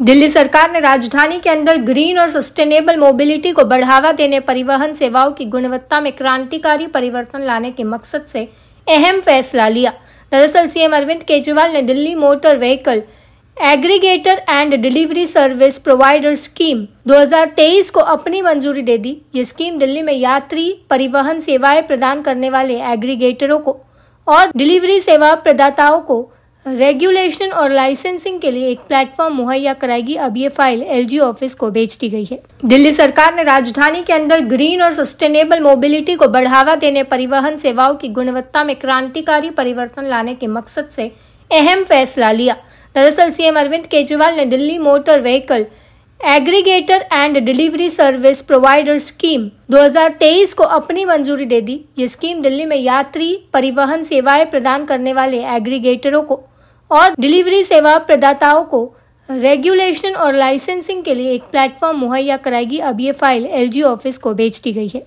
दिल्ली सरकार ने राजधानी के अंदर ग्रीन और सस्टेनेबल मोबिलिटी को बढ़ावा देने, परिवहन सेवाओं की गुणवत्ता में क्रांतिकारी परिवर्तन लाने के मकसद से अहम फैसला लिया। दरअसल, सीएम अरविंद केजरीवाल ने Delhi motor vehicle aggregator and delivery service provider scheme 2023 को अपनी मंजूरी दे दी। ये स्कीम दिल्ली में यात्री परिवहन सेवाएँ प्रदान करने वाले एग्रीगेटरों को और डिलीवरी सेवा प्रदाताओं को रेगुलेशन और लाइसेंसिंग के लिए एक प्लेटफॉर्म मुहैया कराएगी। अब ये फ़ाइल एलजी ऑफ़िस को भेज दी गई है। दिल्ली सरकार ने राजधानी के अंदर ग्रीन और सस्टेनेबल मोबिलिटी को बढ़ावा देने, परिवहन सेवाओं की गुणवत्ता में क्रांतिकारी परिवर्तन लाने के मकसद से अहम फैसला लिया। दरअसल, सीएम अरविंद केजरीवाल ने Delhi motor vehicle aggregator and delivery service provider scheme 2023 को अपनी मंजूरी दे दी। ये स्कीम दिल्ली में यात्री परिवहन सेवाएँ प्रदान करने वाले एग्रीगेटरों को और डिलीवरी सेवा प्रदाताओं को रेगुलेशन और लाइसेंसिंग के लिए एक प्लेटफॉर्म मुहैया कराएगी। अब ये फ़ाइल एलजी ऑफ़िस को भेज दी गई है।